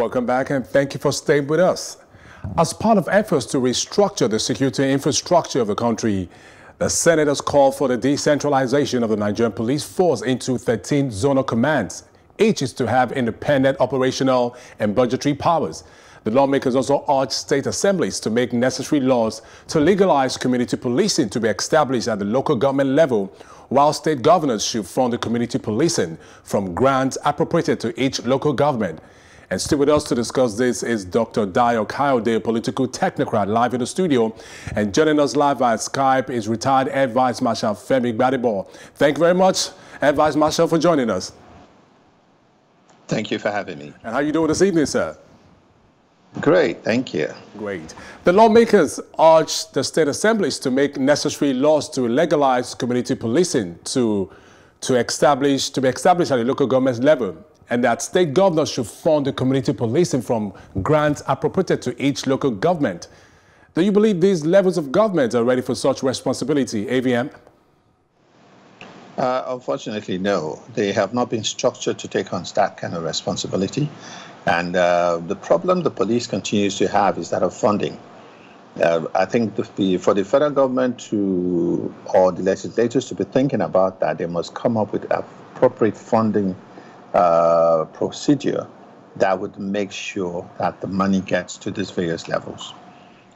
Welcome back and thank you for staying with us. As part of efforts to restructure the security infrastructure of the country, the Senate has called for the decentralization of the Nigerian police force into 13 zonal commands. Each is to have independent operational and budgetary powers. The lawmakers also urged state assemblies to make necessary laws to legalize community policing to be established at the local government level, while state governors should fund the community policing from grants appropriated to each local government. And still with us to discuss this is Dr. Dayo Kayode, political technocrat, live in the studio. And joining us live via Skype is retired Air Vice Marshal Femi Gbadebo. Thank you very much, Air Vice Marshal, for joining us. Thank you for having me. And how are you doing this evening, sir? Great, thank you. Great. The lawmakers urged the state assemblies to make necessary laws to legalize community policing to, to establish to be established at the local government level and that state governors should fund the community policing from grants appropriated to each local government. Do you believe these levels of government are ready for such responsibility, AVM? Uh, unfortunately, no. They have not been structured to take on that kind of responsibility. And uh, the problem the police continues to have is that of funding. Uh, I think the, for the federal government to, or the legislators to be thinking about that, they must come up with appropriate funding uh, procedure that would make sure that the money gets to these various levels.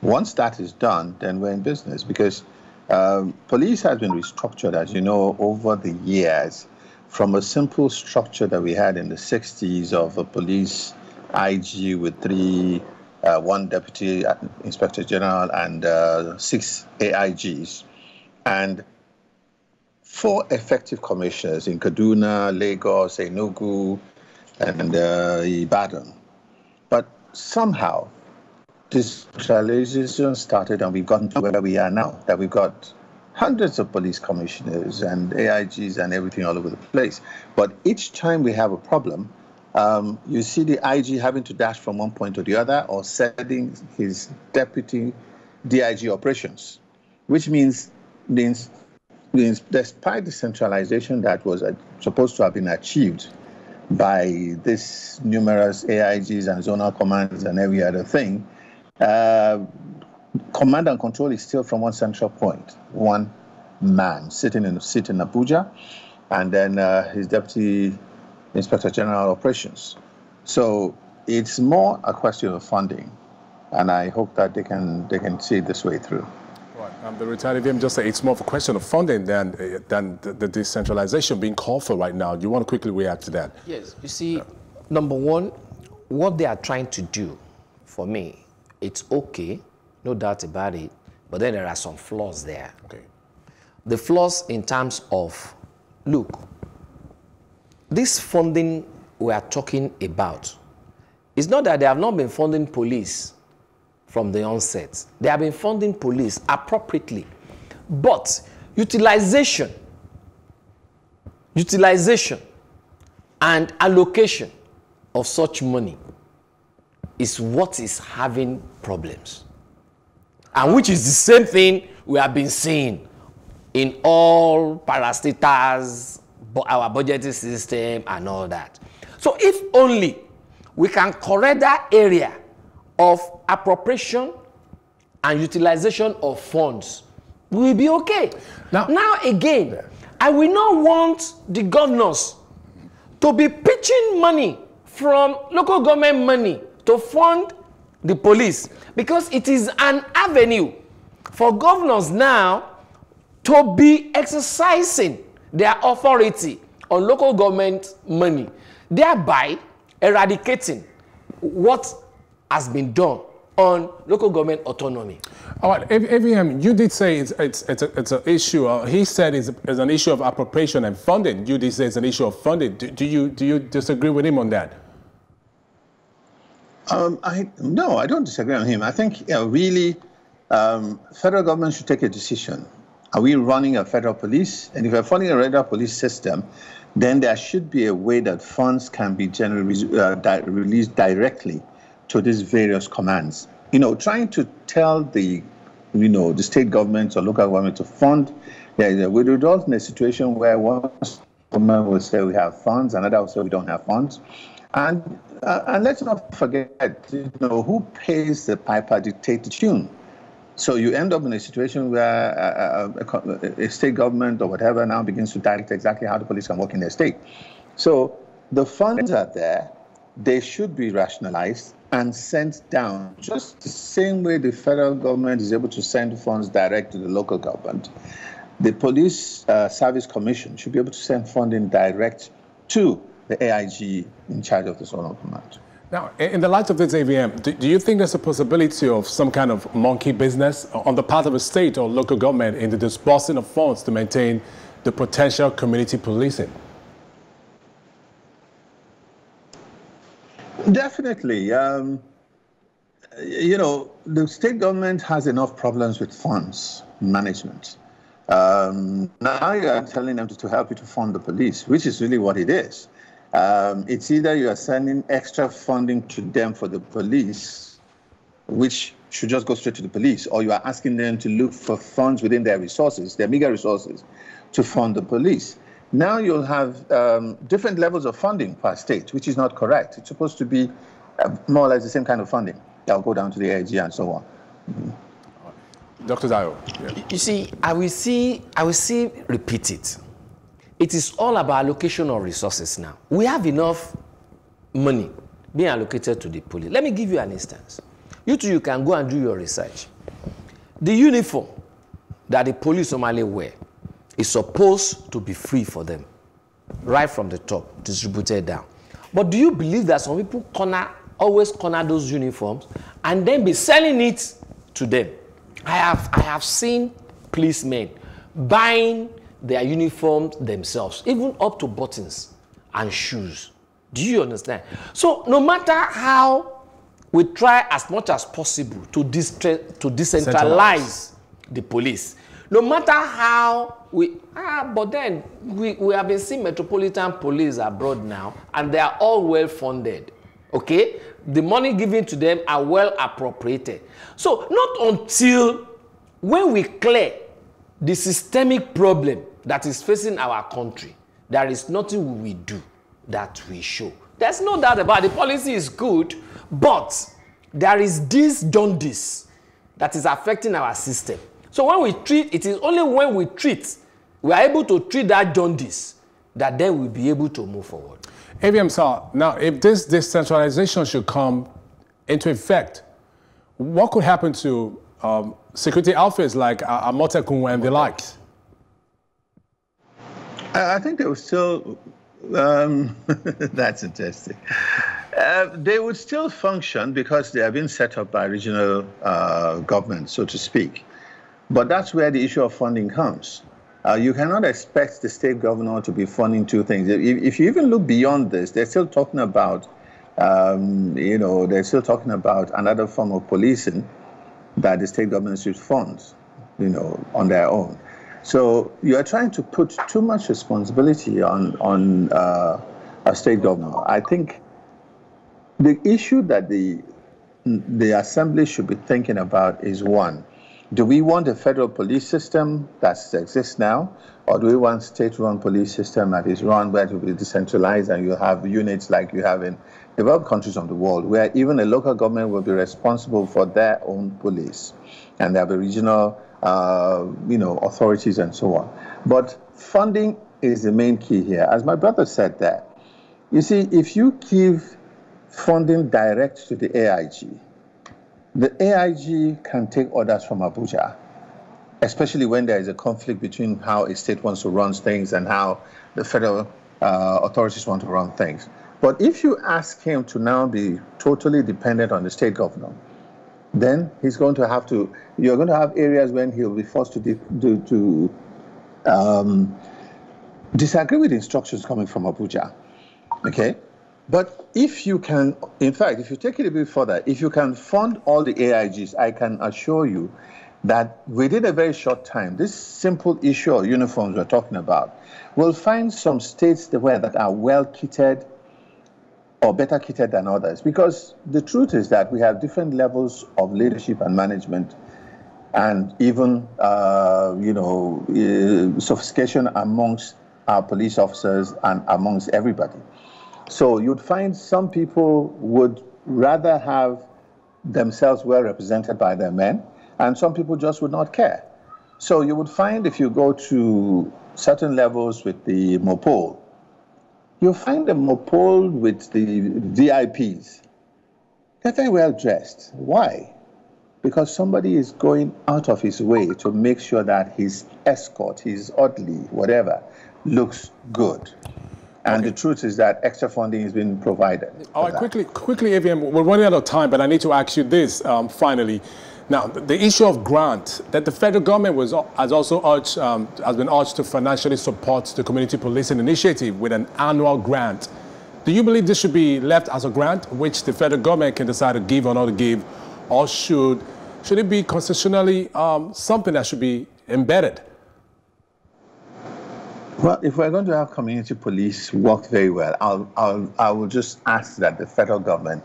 Once that is done, then we're in business because um, police has been restructured, as you know, over the years from a simple structure that we had in the 60s of a police IG with three, uh, one deputy inspector general and uh, six AIGs. And four effective commissioners in Kaduna, Lagos, Enugu, and uh, Ibadan. But somehow, this centralization started, and we've gotten to where we are now, that we've got hundreds of police commissioners and AIGs and everything all over the place. But each time we have a problem, um, you see the IG having to dash from one point to the other or sending his deputy DIG operations, which means means despite the centralization that was uh, supposed to have been achieved by this numerous AIGs and zonal commands and every other thing, uh, command and control is still from one central point, one man sitting in sitting in Abuja, and then uh, his deputy inspector general operations. So it's more a question of funding, and I hope that they can they can see this way through. Um, the retired AVM just said it's more of a question of funding than, uh, than the, the, decentralization being called for right now. Do you want to quickly react to that? Yes. You see, uh, number one, what they are trying to do, for me, it's okay, no doubt about it, but then there are some flaws there. Okay. The flaws in terms of, look, this funding we are talking about, it's not that they have not been funding police from the onset. They have been funding police appropriately. But utilization, utilization and allocation of such money is what is having problems. And which is the same thing we have been seeing in all parastatals, our budgeting system and all that. So if only we can correct that area of appropriation and utilization of funds will be okay. Now, now again, I will not want the governors to be pitching money from local government money to fund the police because it is an avenue for governors now to be exercising their authority on local government money, thereby eradicating what has been done on local government autonomy. All right, AVM, you did say it's, it's, it's, a, it's an issue, uh, he said it's, it's, an issue of appropriation and funding. You did say it's an issue of funding. Do, do you, do you disagree with him on that? Um, I, no, I don't disagree on him. I think you know, really um, federal government should take a decision. Are we running a federal police? And if we're funding a federal police system, then there should be a way that funds can be generally uh, di released directly to these various commands. You know, trying to tell the, you know, the state government or local government to fund, yeah, we result in a situation where one government will say we have funds, another will say we don't have funds. And uh, and let's not forget, you know, who pays the piper dictate the tune. So you end up in a situation where uh, uh, a, a, state government or whatever now begins to direct exactly how the police can work in their state. So the funds are there; they should be rationalized and sent down, just the same way the federal government is able to send funds direct to the local government. The Police uh, Service Commission should be able to send funding direct to the AIG in charge of the zone of command. Now, in the light of this AVM, do, do, you think there's a possibility of some kind of monkey business on the part of a state or local government in the disbursing of funds to maintain the potential community policing? Definitely. Um, you know, the state government has enough problems with funds management. Um, now you are telling them to, to, help you to fund the police, which is really what it is. Um, it's either you are sending extra funding to them for the police, which should just go straight to the police, or you are asking them to look for funds within their resources, their meager resources, to fund the police. Now you'll have um, different levels of funding per state, which is not correct. It's supposed to be uh, more or less the same kind of funding. That'll go down to the AIG and so on. Mm-hmm. Dr. Dayo. Yeah. You see, I will see, I will see, repeat it. It is all about allocation of resources now. We have enough money being allocated to the police. Let me give you an instance. You two, you can go and do your research. The uniform that the police normally wear is supposed to be free for them, right from the top, distributed down. But do you believe that some people corner, always corner those uniforms and then be selling it to them? I have, I have seen policemen buying their uniforms themselves, even up to buttons and shoes. Do you understand? So no matter how we try as much as possible to, to decentralize the police, no matter how we ah but then we we have been seeing metropolitan police abroad now and they are all well funded okay? The money given to them are well appropriated. So not until when we clear the systemic problem that is facing our country there is nothing we do that we show. There's no doubt about it. the policy is good but there is this jaundice that is affecting our system so when we treat it is only when we treat we are able to treat that jaundice that then we'll be able to move forward. AVM sir, now if this decentralization should come into effect, what could happen to um, security outfits like uh, Amotekun and the likes? I think they would still, um, that's interesting. Uh, they would still function because they have been set up by regional uh, governments, so to speak. But that's where the issue of funding comes. Uh, you cannot expect the state governor to be funding two things. If, if you even look beyond this, they're still talking about, um, you know, they're still talking about another form of policing that the state government should fund, you know, on their own. So you are trying to put too much responsibility on on uh, a state governor. I think the issue that the the assembly should be thinking about is one do we want a federal police system that exists now, or do we want state-run police system that is run where it will be decentralized and you have units like you have in developed countries of the world, where even a local government will be responsible for their own police, and there will be regional, uh, you know, authorities and so on. But funding is the main key here, as my brother said there. You see, if you give funding direct to the AIG, the AIG can take orders from Abuja, especially when there is a conflict between how a state wants to run things and how the federal uh, authorities want to run things. But if you ask him to now be totally dependent on the state governor, then he's going to have to, you're going to have areas when he'll be forced to, to um, disagree with instructions coming from Abuja. Okay? But if you can, in fact, if you take it a bit further, if you can fund all the AIGs, I can assure you that within a very short time, this simple issue of uniforms we're talking about, we'll find some states that are well kitted or better kitted than others. Because the truth is that we have different levels of leadership and management and even, uh, you know, uh, sophistication amongst our police officers and amongst everybody. So you'd find some people would rather have themselves well represented by their men, and some people just would not care. So you would find if you go to certain levels with the Mopol, you'll find the Mopol with the VIPs. They're very well dressed. Why? Because somebody is going out of his way to make sure that his escort, his oddly, whatever, looks good. And okay. the truth is that extra funding is being provided. All right, that. quickly, quickly, AVM, we're running out of time, but I need to ask you this um, finally. Now, the issue of grant that the federal government was, has also urged, um, has been urged to financially support the community policing initiative with an annual grant. Do you believe this should be left as a grant, which the federal government can decide to give or not to give, or should should it be constitutionally um, something that should be embedded? Well, if we're going to have community police work very well, I'll, I'll, I will just ask that the federal government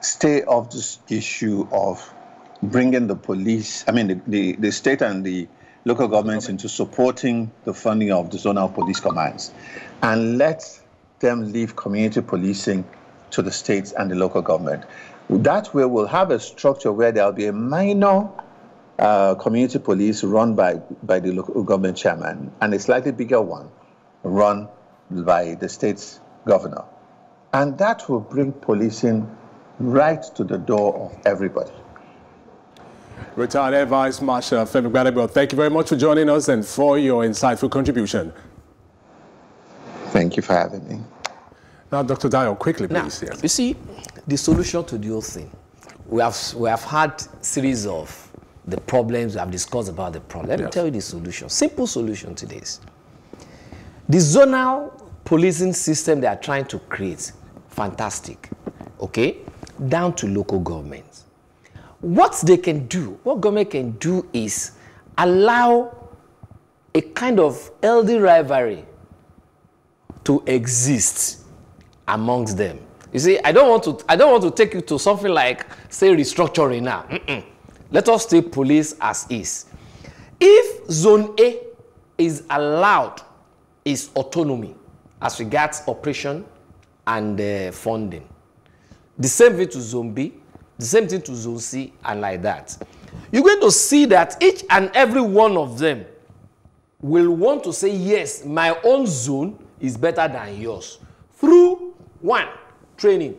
stay off this issue of bringing the police, I mean, the, the, the state and the local governments into supporting the funding of the zonal police commands and let them leave community policing to the states and the local government. That way, we'll have a structure where there'll be a minor uh, community police run by, by the local government chairman and a slightly bigger one run by the state's governor. And that will bring policing right to the door of everybody. Retired Air Vice Marshal Femi Gbadebo, thank you very much for joining us and for your insightful contribution. Thank you for having me. Now, Dr. Dayo, quickly, please. Now, yes. You see, the solution to the whole thing, we have, we have had series of the problems we have discussed about the problem. Let yes. me tell you the solution. Simple solution to this. The zonal policing system they are trying to create, fantastic. Okay? Down to local governments. What they can do, what government can do is allow a kind of healthy rivalry to exist amongst them. You see, I don't want to I don't want to take you to something like say restructuring now. Mm -mm. Let us take police as is. If zone A is allowed its autonomy as regards operation and uh, funding, the same thing to zone B, the same thing to zone C, and like that, you're going to see that each and every one of them will want to say, yes, my own zone is better than yours. Through one, training,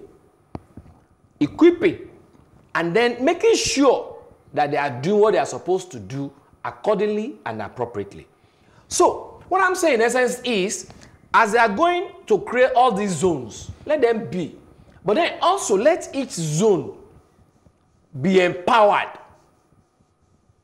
equipping, and then making sure that they are doing what they are supposed to do accordingly and appropriately. So, what I'm saying in essence is, as they are going to create all these zones, let them be. But then also let each zone be empowered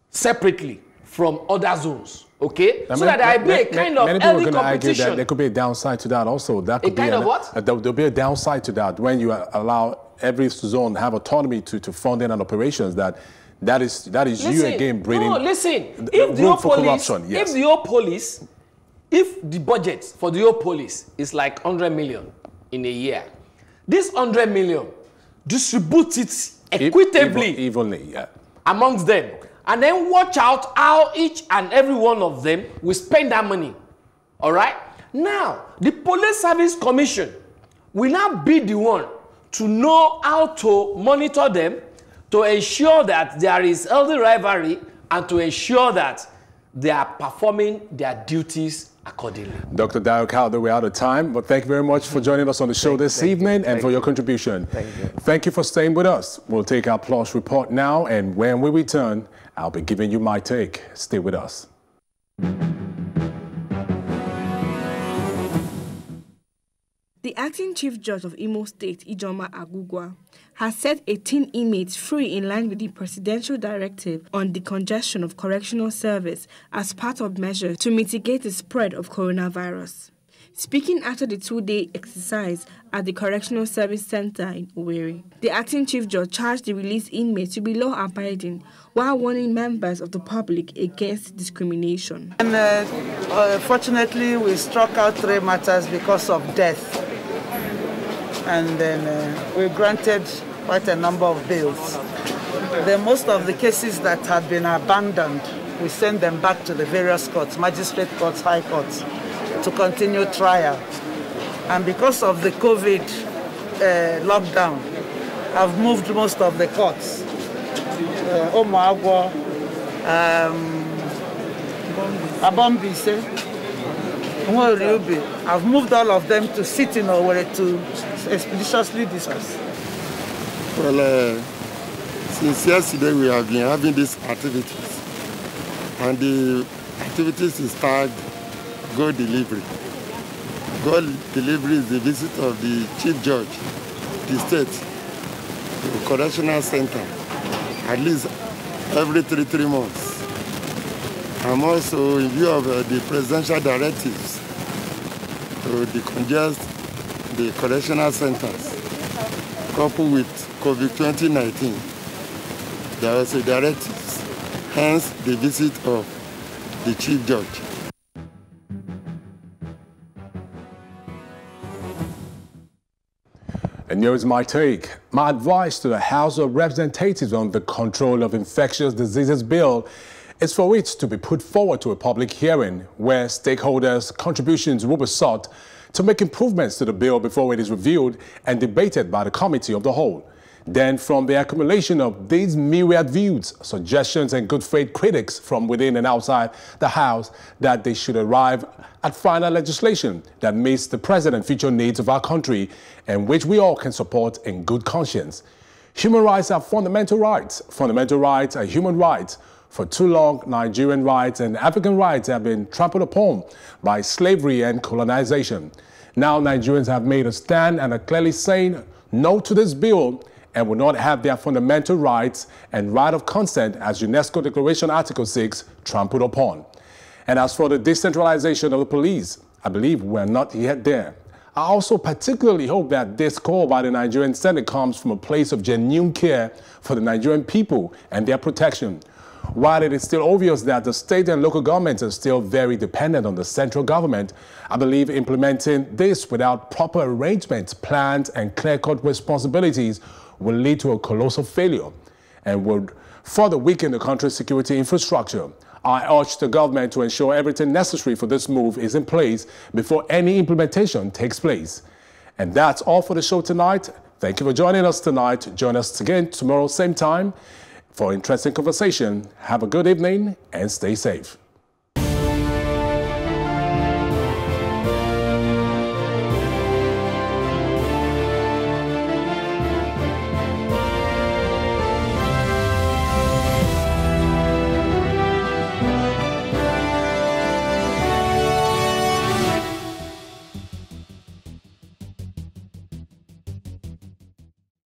separately from other zones. Okay, so that there be a kind of many people going to argue that there could be a downside to that also. That could a kind be of what? Uh, there, will be a downside to that when you allow every zone to have autonomy to, to funding and operations. That that is that is listen, you again bringing. No, listen. If the, the police, yes. if the whole police, if the budget for the whole police is like 100 million in a year, this 100 million distribute it equitably, even, evenly, yeah. amongst them, and then watch out how each and every one of them will spend that money. All right. Now, the Police Service Commission will now be the one to know how to monitor them to ensure that there is healthy rivalry and to ensure that they are performing their duties accordingly. Dr. Dayo Kayode, we're out of time, but thank you very much for joining us on the show thank, this thank evening you. and for your contribution. Thank you. Thank you for staying with us. We'll take our plus report now, and when we return, I'll be giving you my take. Stay with us. The acting chief judge of Imo State, Ijoma Agugwa, has set 18 inmates free in line with the presidential directive on the congestion of correctional service as part of measures to mitigate the spread of coronavirus. Speaking after the two-day exercise at the Correctional Service Center in Owerri, the acting chief judge charged the released inmates to be law-abiding while warning members of the public against discrimination. And uh, uh, fortunately, we struck out three matters because of death and then uh, we granted quite a number of bails. Then most of the cases that had been abandoned, we sent them back to the various courts, magistrate courts, high courts, to continue trial. And because of the COVID uh, lockdown, I've moved most of the courts. Uh, Omoagwo, um, Aboh Mbaise, I've moved all of them to sit in Owerri to expeditiously discuss. Well, uh, since yesterday we have been having these activities, and the activities is tagged Go Delivery. Go Delivery is the visit of the Chief Judge, the state, to correctional center, at least every three, three months. I'm also in view of uh, the presidential directives to decongest the correctional centers, coupled with COVID-2019, there was a directive, hence the visit of the Chief Judge. And here's my take. My advice to the House of Representatives on the Control of Infectious Diseases Bill is for it to be put forward to a public hearing where stakeholders' contributions will be sought to make improvements to the bill before it is reviewed and debated by the Committee of the Whole. Then, from the accumulation of these myriad views, suggestions, and good faith critics from within and outside the House, that they should arrive at final legislation that meets the present and future needs of our country and which we all can support in good conscience. Human rights are fundamental rights. Fundamental rights are human rights. For too long, Nigerian rights and African rights have been trampled upon by slavery and colonization. Now Nigerians have made a stand and are clearly saying no to this bill and will not have their fundamental rights and right of consent as UNESCO Declaration Article 6 trampled upon. And as for the decentralization of the police, I believe we're not yet there. I also particularly hope that this call by the Nigerian Senate comes from a place of genuine care for the Nigerian people and their protection. While it is still obvious that the state and local governments are still very dependent on the central government, I believe implementing this without proper arrangements, plans, and clear-cut responsibilities will lead to a colossal failure and would further weaken the country's security infrastructure. I urge the government to ensure everything necessary for this move is in place before any implementation takes place. And that's all for the show tonight. Thank you for joining us tonight. Join us again tomorrow, same time, for interesting conversation. Have a good evening and stay safe.